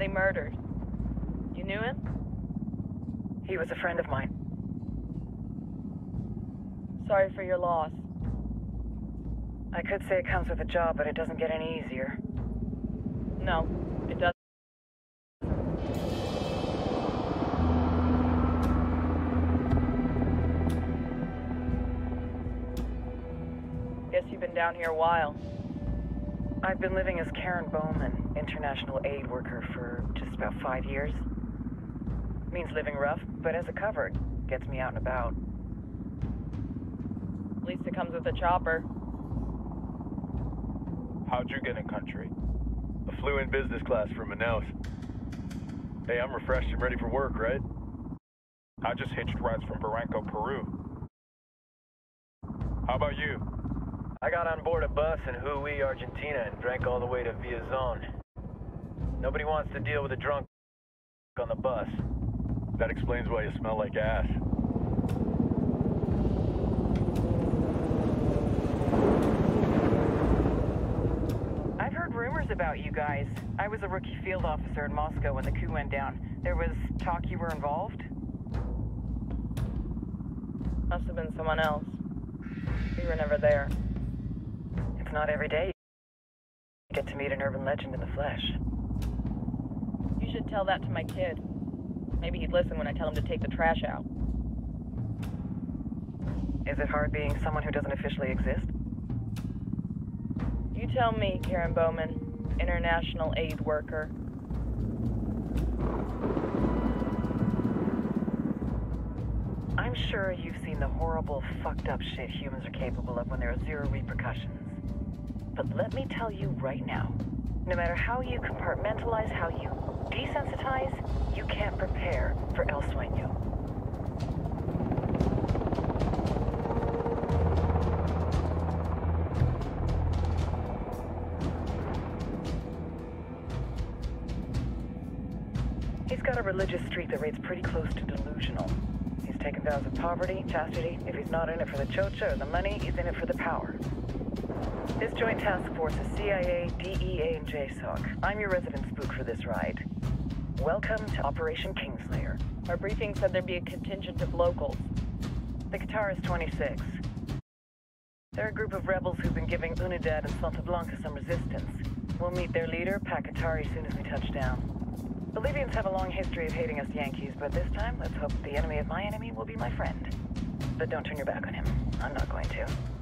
They murdered. You knew him? He was a friend of mine. Sorry for your loss. I could say it comes with a job, but it doesn't get any easier. No, it doesn't. Guess you've been down here a while. I've been living as Karen Bowman, international aid worker, for just about five years. Means living rough, but as a cover, gets me out and about. At least it comes with a chopper. How'd you get in country? I flew in business class from Manaus. Hey, I'm refreshed and ready for work, right? I just hitched rides from Barranco, Peru. How about you? I got on board a bus in Jujuy, Argentina, and drank all the way to Villazon. Nobody wants to deal with a drunk on the bus. That explains why you smell like ass. I've heard rumors about you guys. I was a rookie field officer in Moscow when the coup went down. There was talk you were involved? Must have been someone else. We were never there. It's not every day you get to meet an urban legend in the flesh. You should tell that to my kid. Maybe he'd listen when I tell him to take the trash out. Is it hard being someone who doesn't officially exist? You tell me, Karen Bowman, international aid worker. I'm sure you've seen the horrible, fucked up shit humans are capable of when there are zero repercussions. But let me tell you right now, no matter how you compartmentalize, how you desensitize, you can't prepare for El Sueño. He's got a religious streak that rates pretty close to delusional. He's taken vows of poverty, chastity. If he's not in it for the chocha or the money, he's in it for the power. This joint task force is CIA, DEA, and JSOC. I'm your resident spook for this ride. Welcome to Operation Kingslayer. Our briefing said there'd be a contingent of locals. The Kataris 26. They're a group of rebels who've been giving Unidad and Santa Blanca some resistance. We'll meet their leader, Pac Katari, soon as we touch down. The have a long history of hating us Yankees, but this time, let's hope the enemy of my enemy will be my friend. But don't turn your back on him. I'm not going to.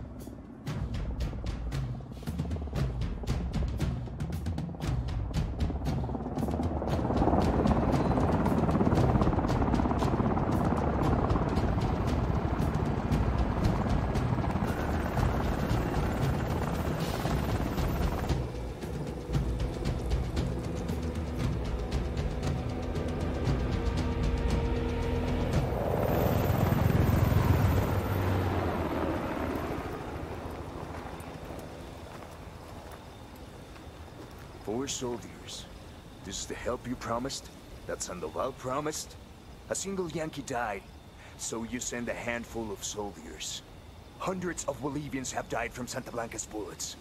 Soldiers. This is the help you promised? That Sandoval promised? A single Yankee died, so you send a handful of soldiers. Hundreds of Bolivians have died from Santa Blanca's bullets.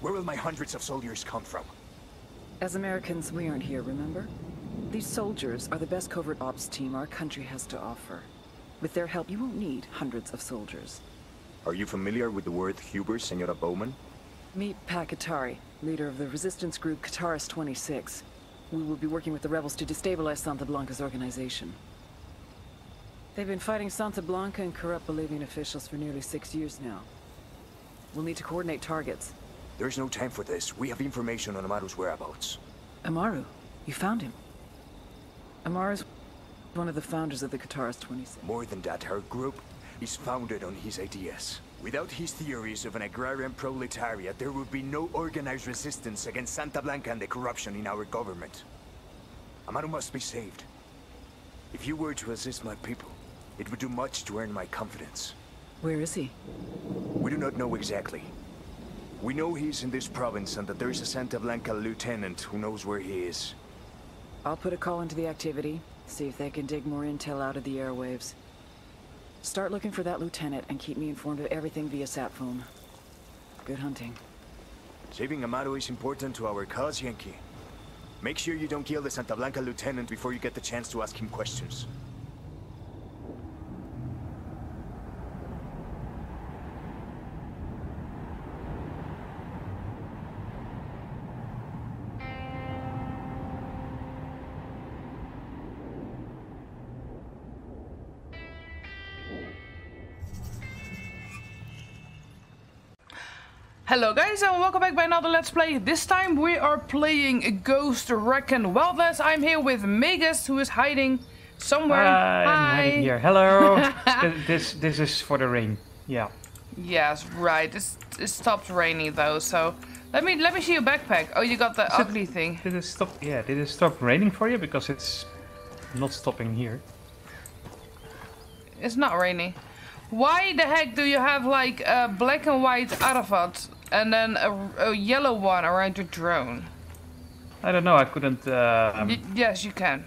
Where will my hundreds of soldiers come from? As Americans, we aren't here, remember? These soldiers are the best covert ops team our country has to offer. With their help, you won't need hundreds of soldiers. Are you familiar with the word Huber, Senora Bowman? Meet Pac Katari, leader of the resistance group Kataris 26. We will be working with the rebels to destabilize Santa Blanca's organization. They've been fighting Santa Blanca and corrupt Bolivian officials for nearly six years now. We'll need to coordinate targets. There's no time for this. We have information on Amaru's whereabouts. Amaru, you found him. Amaru's one of the founders of the Kataris 26. More than that, her group is founded on his ideas. Without his theories of an agrarian proletariat, there would be no organized resistance against Santa Blanca and the corruption in our government. Amaru must be saved. If you were to assist my people, it would do much to earn my confidence. Where is he? We do not know exactly. We know he's in this province and that there is a Santa Blanca lieutenant who knows where he is. I'll put a call into the activity, see if they can dig more intel out of the airwaves. Start looking for that lieutenant and keep me informed of everything via sat phone. Good hunting. Saving Amaru is important to our cause, Yankee. Make sure you don't kill the Santa Blanca lieutenant before you get the chance to ask him questions. Hello guys and welcome back by another Let's Play. This time we are playing Ghost Recon Wildlands. I'm here with Magus who is hiding somewhere. Hi, I'm hiding here. Hello. This this is for the rain. Yeah. Yes, right. It's, it stopped raining though, so let me let me see your backpack. Oh, you got the ugly thing. Did it stop? Yeah. Did it stop raining for you? Because it's not stopping here. It's not raining. Why the heck do you have like a black and white Arafat and then a, a yellow one around your drone? I don't know. I couldn't. Um, Y- yes, you can.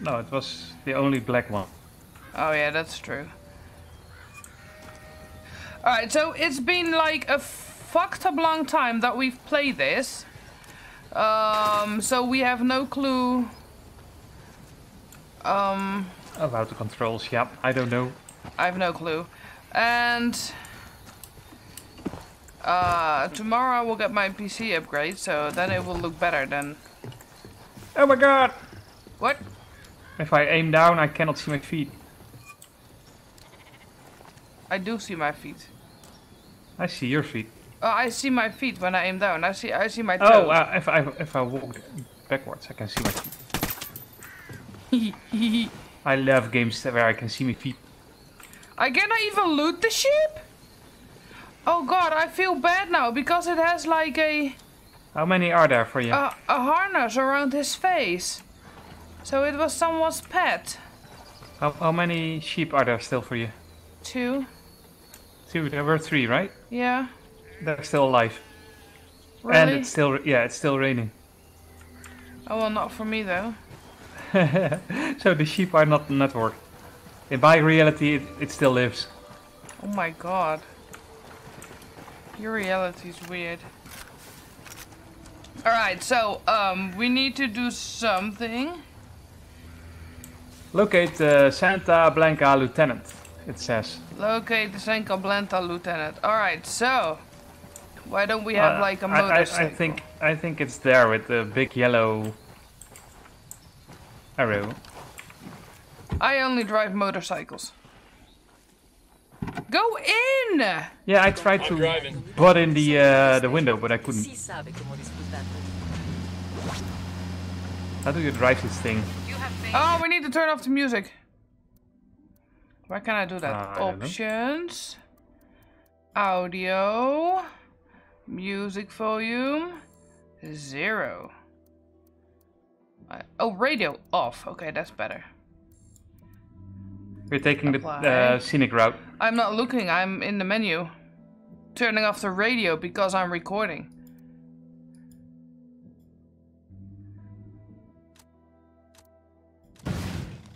no, it was the only black one. Oh yeah, that's true. Alright, so it's been like a fucked up long time that we've played this. Um, so we have no clue. Um, About the controls. Yeah. I don't know. I have no clue. And uh, tomorrow I will get my PC upgrade, so then it will look better then. Oh my god! What? If I aim down, I cannot see my feet. I do see my feet. I see your feet. Oh, I see my feet when I aim down. I see, I see my Oh, uh, if I if I walk backwards, I can see my feet. I love games where I can see my feet. I cannot even loot the ship? Oh god, I feel bad now because it has like a, How many are there for you? a, a harness around his face. So it was someone's pet. How, how many sheep are there still for you? Two. Two. There were three, right? Yeah. They're still alive. Really? And it's still yeah, it's still raining. Oh well, not for me though. so the sheep are not network. In my reality, it, it still lives. Oh my god. Your reality is weird. Alright, so, um, we need to do something. Locate the Santa Blanca lieutenant. It says. Locate the Senka Blenta lieutenant. Alright, so. Why don't we have Uh, like a motorcycle? I think I think it's there with the big yellow arrow. I only drive motorcycles. Go in! Yeah, I tried to butt in the uh, the window, but I couldn't. How do you drive this thing? Oh, we need to turn off the music. Where can I do that? Uh, I don't know. Options. Audio. Music volume. Zero. I- oh, radio off. Okay, that's better. We're taking the uh, scenic route. I'm not looking, I'm in the menu. Turning off the radio because I'm recording.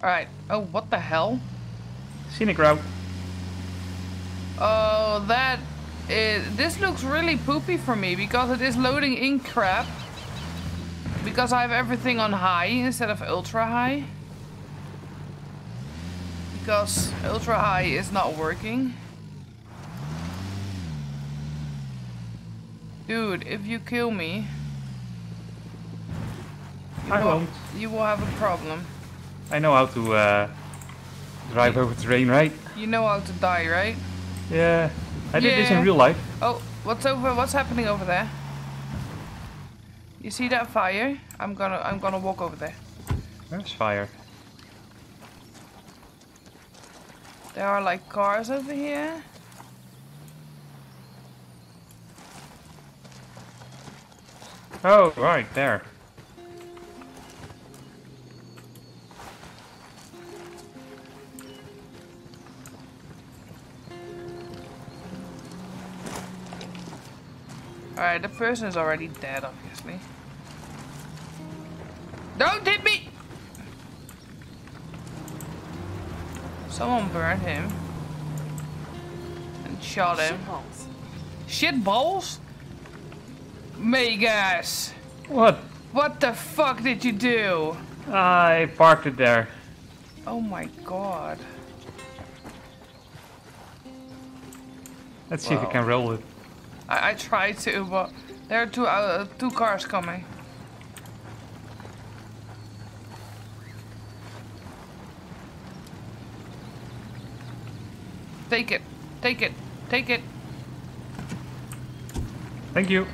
Alright. Oh, what the hell? Scenic route. Oh, that is. This looks really poopy for me because it is loading in crap. Because I have everything on high instead of ultra high. Because ultra high is not working. Dude, if you kill me, you I will, won't. you will have a problem. I know how to uh, drive over terrain, right? You know how to die, right? Yeah. I did this in real life. Oh, what's over? What's happening over there? You see that fire? I'm gonna, I'm gonna walk over there. There's fire. There are like cars over here. Oh, right there. Alright, the person is already dead, obviously. Don't hit me! Someone burned him. And shot him. Shit balls? Magus! What? What the fuck did you do? I parked it there. Oh my god. Let's see if we can roll it. I, I tried to, but there are two uh, two cars coming. Take it, take it, take it. Thank you.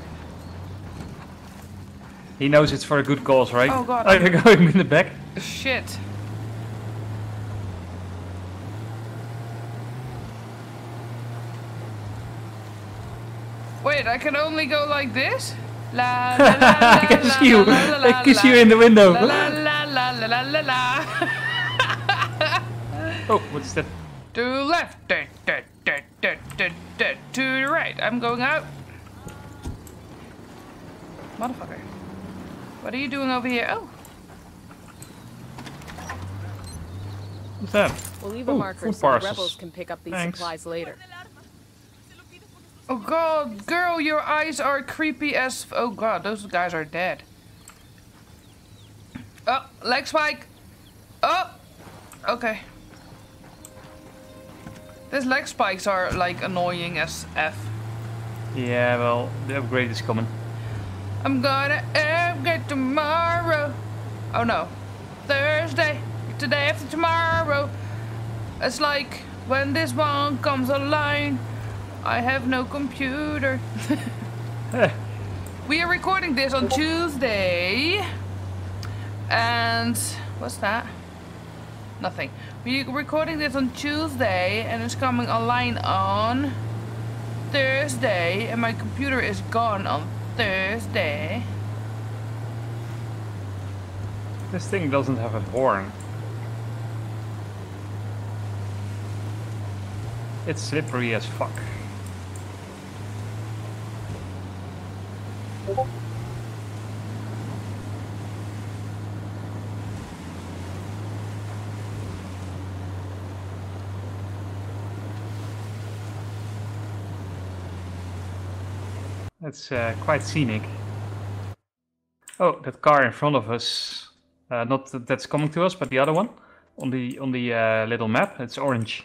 He knows it's for a good cause, right? Oh, God, Oh, you're going in the back. Shit. Wait, I can only go like this? La la la la I can see you. la la la I la. you in the window. La la la la la la la. Oh, what's that? To the left, da, da, da, da, da, da, to the right. I'm going out. Motherfucker. What are you doing over here? Oh, What's that? We'll leave a Ooh, marker food so the parcels. rebels can pick up these Thanks. supplies later. oh god, girl, your eyes are creepy as. F- oh god, those guys are dead. Oh, leg spike. Oh, okay. These leg spikes are like annoying as f. Yeah, well, the upgrade is coming. I'm gonna upgrade tomorrow. Oh no, Thursday, today after tomorrow. It's like when this one comes online, I have no computer. we are recording this on Tuesday, and what's that? Nothing. We're recording this on Tuesday, and it's coming online on Thursday, and my computer is gone on Thursday. This thing doesn't have a horn. It's slippery as fuck. It's uh, quite scenic. Oh, that car in front of us. Uh, not that that's coming to us, but the other one on the on the uh, little map. It's orange.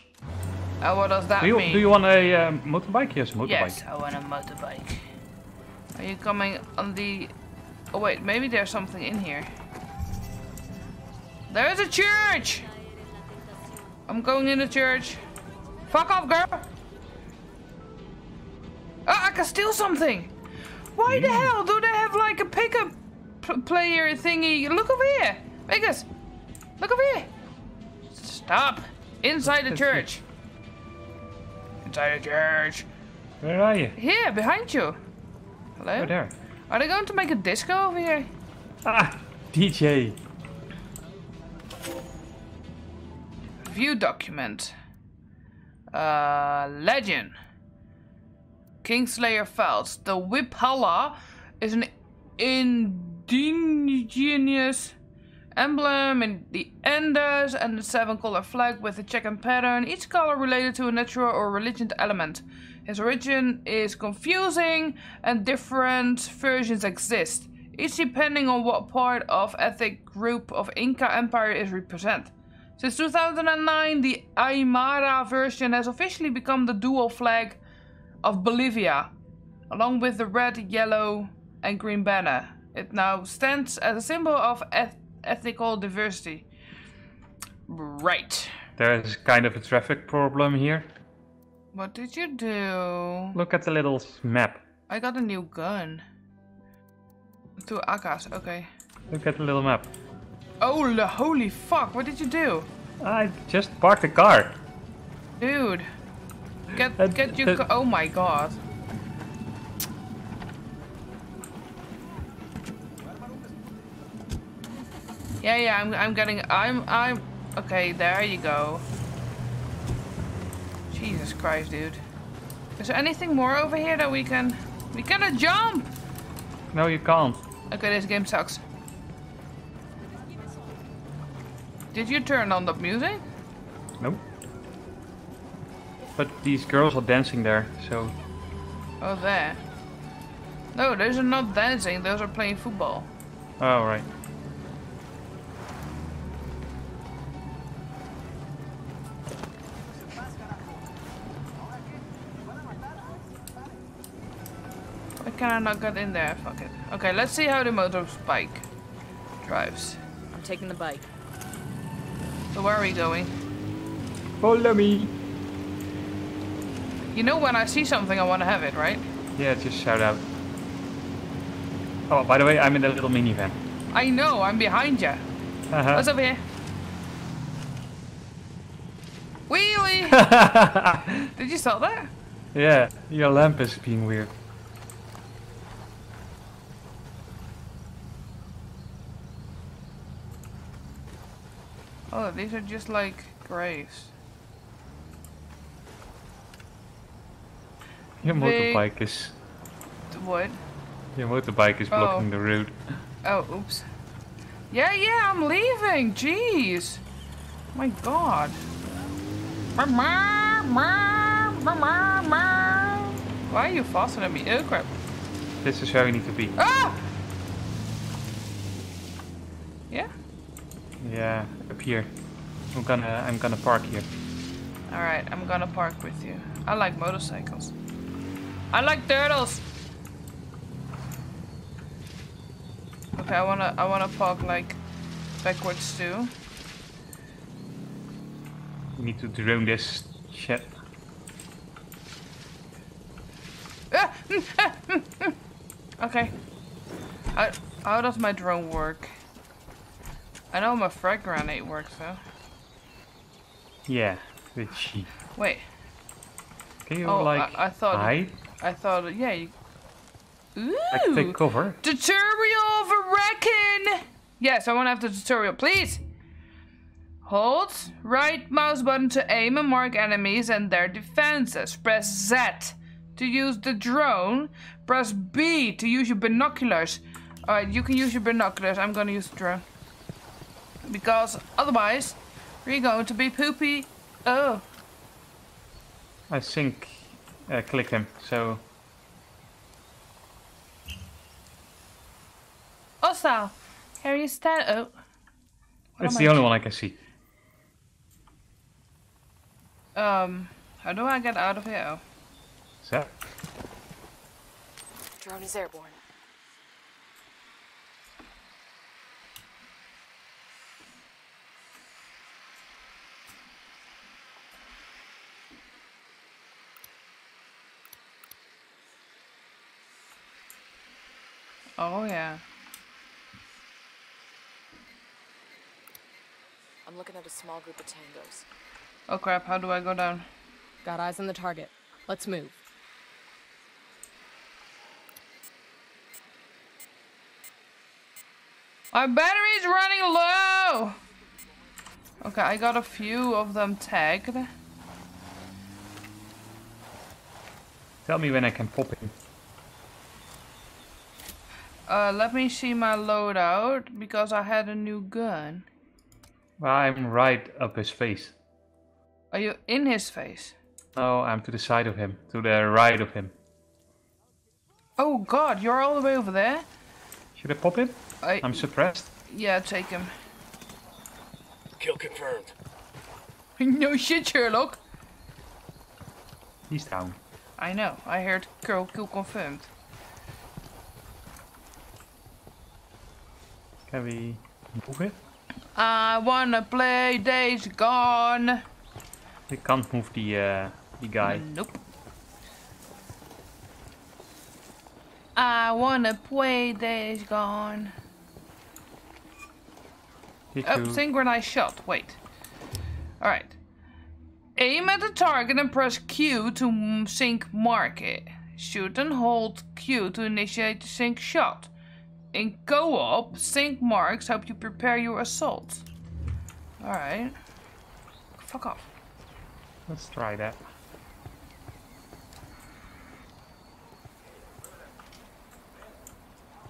Uh, what does that Do you mean? do you want a uh, motorbike? Yes, motorbike. Yes, I want a motorbike. Are you coming on the... Oh wait, maybe there's something in here. There's a church! I'm going in the church. Fuck off, girl! Oh, I can steal something! Why the hell do they have like a pickup player thingy? Look over here! Vegas! Look over here! Stop! Inside the church! Inside the church! Where are you? Here, behind you. Hello? Oh, there. Are they going to make a disco over here? Ah, DJ. View document. Uh, legend. Kingslayer files. The Wiphala is an indigenous emblem in the Andes and the seven color flag with a check-in pattern, each color related to a natural or religious element. His origin is confusing and different versions exist, each depending on what part of ethnic group of Inca Empire is represented. Since 2009, the Aymara version has officially become the dual flag of Bolivia, along with the red, yellow, and green banner. It now stands as a symbol of eth- ethnical diversity. Right. There's kind of a traffic problem here. What did you do? Look at the little map. I got a new gun. Two AKs, okay. Look at the little map. Oh, the holy fuck, what did you do? I just parked the car. Dude. Get, Uh, get you. Oh my god. Yeah, yeah, I'm, I'm getting, I'm, I'm, okay, there you go. Jesus Christ, dude. Is there anything more over here that we can, we cannot jump! No, you can't. Okay, this game sucks. Did you turn on the music? Nope. But these girls are dancing there, so Oh, there. No, those are not dancing, those are playing football. Oh, right. Why can I not get in there? Fuck it. Okay, let's see how the motorbike drives. I'm taking the bike. So where are we going? Follow me. You know when I see something I want to have it, right? Yeah, just shout out. Oh, by the way, I'm in the little minivan. I know, I'm behind you. Uh-huh. What's up here? Wheelie! Did you saw that? yeah, your lamp is being weird. Oh, these are just like graves. Your motorbike is What? your motorbike is Oh. blocking the road. Oh, oops. Yeah, yeah, I'm leaving. Jeez. My God. Why are you faster than me? Oh crap. This is where we need to be. Ah! Yeah. Yeah, up here. I'm gonna I'm gonna park here. All right, I'm gonna park with you. I like motorcycles. I like turtles. Okay, I wanna I wanna park like backwards too. We need to drone this shit. Ah, mm, ah, mm, mm. Okay. How, how does my drone work? I know my frag grenade works though. Yeah, she. Wait, Can you Oh, I- like I thought hide? I thought, yeah, you... Ooh! take cover? Tutorial of a reckon! Yes, I want to have the tutorial, please! Hold right mouse button to aim and mark enemies and their defenses. Press Z to use the drone. Press B to use your binoculars. Alright, you can use your binoculars. I'm gonna use the drone. Because otherwise, we're going to be poopy. Oh. I think uh, click him. So Also, can you stand? Oh. What it's the I only one I can see. Um, how do I get out of here? Oh. So Drone is airborne. Oh yeah. I'm looking at a small group of tangos. Oh crap, how do I go down? Got eyes on the target. Let's move. My battery's running low! Okay, I got a few of them tagged. tell me when I can pop in. Uh, let me see my loadout, because I had a new gun. I'm right up his face. Are you in his face? No, I'm to the side of him, to the right of him. Oh god, you're all the way over there? Should I pop him? I, I'm suppressed. yeah, take him. Kill confirmed. no shit, Sherlock. He's down. I know, I heard kill, kill confirmed. Can we move it? I wanna play Days Gone. We can't move the uh, the guy. Nope. I wanna play Days Gone. Did Oh, you- synchronized shot. Wait. Alright. Aim at the target and press Q to sync mark it. Shoot and hold Q to initiate the sync shot. In co-op, sync marks help you prepare your assault. Alright. Fuck off. Let's try that.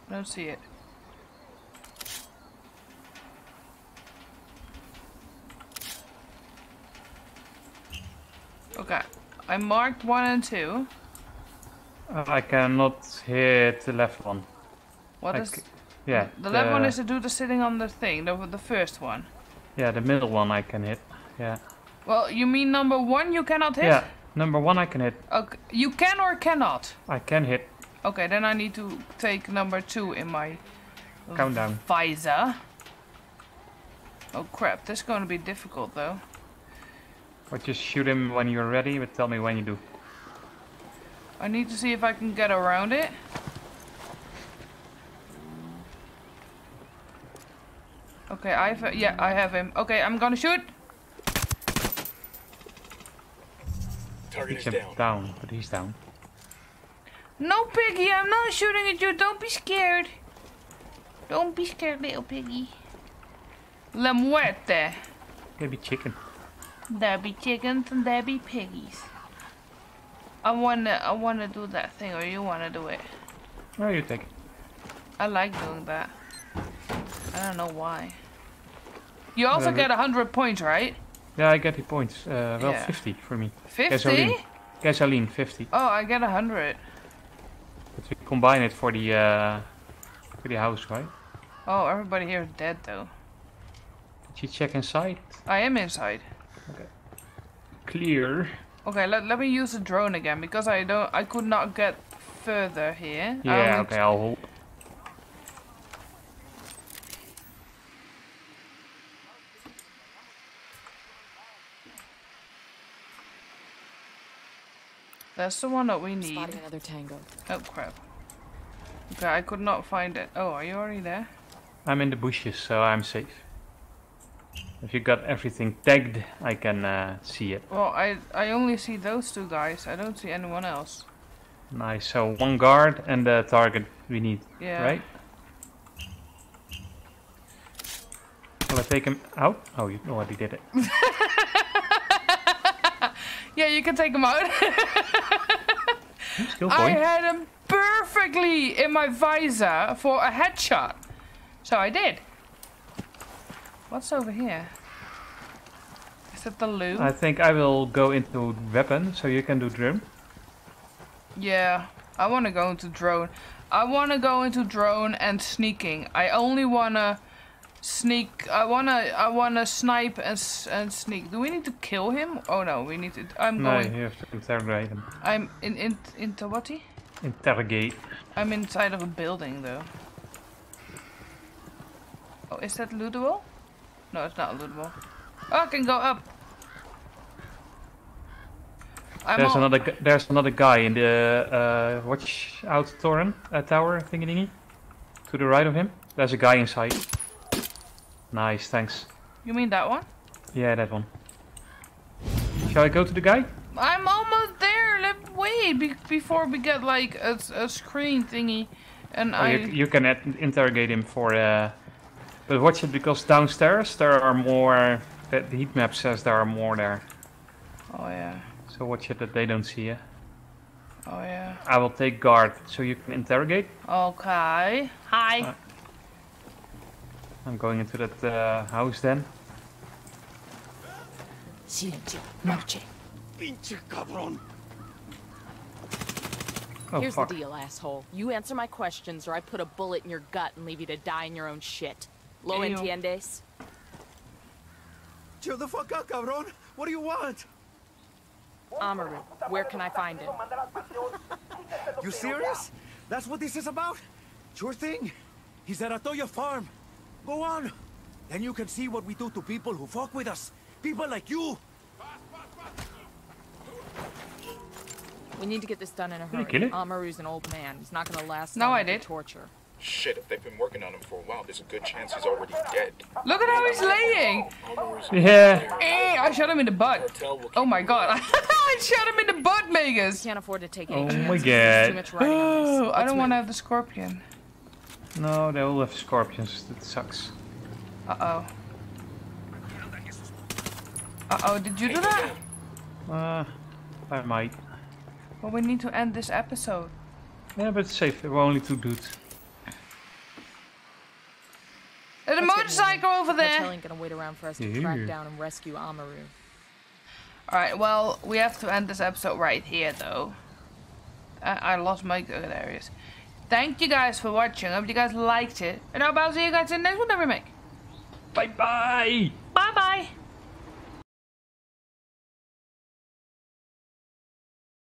I don't see it. Okay. I marked one and two. I cannot hit the left one. What I is Yeah. The left one is to do the sitting on the thing, the, the first one. Yeah, the middle one I can hit. Yeah. Well, you mean number one you cannot hit? Yeah, number one I can hit. Okay, you can or cannot? I can hit. Okay, then I need to take number two in my Countdown. visor. Oh crap, this is going to be difficult though. But just shoot him when you're ready, but tell me when you do. I need to see if I can get around it. Okay, I've yeah, I have him. Okay, I'm gonna shoot. Target He's is down. down, but he's down. No, Piggy, I'm not shooting at you. Don't be scared. Don't be scared, little piggy. La muerte. Maybe chicken. There be chickens and there be piggies. I wanna, I wanna do that thing, or you wanna do it? Oh, you take it. I like doing that. I don't know why. You also get a hundred points, right? Yeah, I get the points. Uh, well, Yeah. 50 for me. Fifty. Gasoline. Gasoline, 50. Oh, I get a hundred. But we combine it for the uh, for the house, right? Oh, everybody here is dead though. Did you check inside? I am inside. Okay. Clear. Okay, let, let me use the drone again because I don't I could not get further here. Yeah, okay, I'll hold. That's the one that we need. Spotting another tango. Oh crap. Okay, I could not find it. Oh, are you already there? I'm in the bushes, so I'm safe. If you got everything tagged, I can uh, see it. Well, I I only see those two guys. I don't see anyone else. Nice. So one guard and the target we need, Yeah. right? Will I take him out? Oh, you already did it. Yeah, you can take him out. I had him perfectly in my visor for a headshot. So I did. What's over here? Is that the loot? I think I will go into weapon, so you can do drum. Yeah, I want to go into drone. I want to go into drone and sneaking. I only want to sneak. I want to I want to snipe and and sneak. Do we need to kill him? Oh no, we need to I'm going. No, you have to interrogate him. I'm in in into what? Interrogate. I'm inside of a building though. Oh, is that lootable? No, it's not lootable. Oh, I can go up. I'm there's another. There's another guy in the uh, watch out tower, uh, tower thingy dingy. To the right of him, there's a guy inside. Nice, thanks. You mean that one? Yeah, that one. Shall I go to the guy? I'm almost there. Let wait be before we get like a, a screen thingy, and Oh, I. you, you can interrogate him for. Uh, but watch it because downstairs there are more. The the heat map says there are more there. Oh yeah. So watch it that they don't see you. Oh yeah. I will take guard so you can interrogate. Okay. Hi. Uh, I'm going into that uh, house then. Silencio. Marche. Pinche cabrón. Oh Here's fuck. the deal, asshole. You answer my questions or I put a bullet in your gut and leave you to die in your own shit. Lo Ew. entiendes? Chill the fuck out, cabrón. What do you want? Amaru, where can I find him? You serious? That's what this is about? Sure thing. He's at Atoya Farm. Go on. Then you can see what we do to people who fuck with us. People like you. We need to get this done in a you hurry. kill it? Amaru's an old man. He's not gonna last No, I with the did. torture. Shit, if they've been working on him for a while, there's a good chance he's already dead. Look at how he's laying. Yeah. Eh, I shot him in the butt. Oh my god. I shot him in the butt, Magus. Can't afford to take any Oh my chances. There's God. Too much riding on this. Oh, I don't want to have the scorpion. No, they all have scorpions. That sucks. Uh oh. Uh oh, did you do that? Uh, I might. Well, we need to end this episode. Yeah, but it's safe. There were only two dudes. There's a Let's motorcycle over Cartel there. ain't gonna wait around for us to Yeah. track down and rescue Amaru. Alright, well, we have to end this episode right here, though. I, I lost my good areas. Thank you guys for watching. I hope you guys liked it. And I'll see you guys in the next one that we make. Bye-bye. Bye-bye.